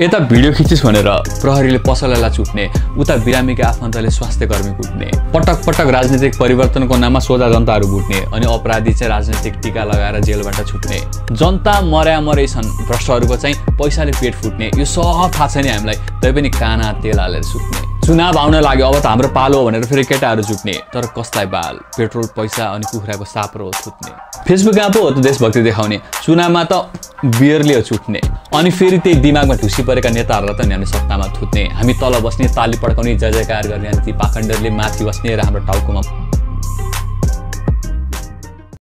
यता भिडियो खिचिस् भनेर प्रहरीले पसललाई छुट्ने उता बिरामीका आफन्तले स्वास्थ्य कर्मी कुट्ने पटक पटक राजनीतिक परिवर्तनको नाममा सोझा जनताहरू बुट्ने अनि अपराधी चाहिँ राजनीतिक टिका लगाएर जेलबाट छुट्ने। जनता मर्या मरै छन्। भ्रष्टहरूको चाहिँ पैसाले पेट फुट्ने। यो सब थाहा छैन हामीलाई। तैपनि काना तेल हालेर सुत्ने। चुनाव आउन लाग्यो अब त हाम्रो पालो भनेर फेरि केटाहरू जुट्ने तर कसलाई बाल? पेट्रोल पैसा अनि कुखुराको साप्रो छुट्ने फेसबुकमा पो हो त देशभक्ति देखाउने। चुनावमा त बियरले छुट्ने अनि फेरि त्यही दिमागमा ढुसी परेका नेताहरूलाई त हामी सत्तामा थुत्ने। हामी तल बस्ने ताली पड्काउने जय जयकार गर्ने अनि ती पाखण्डहरूले माथि बस्ने र हाम्रो टाउकोमा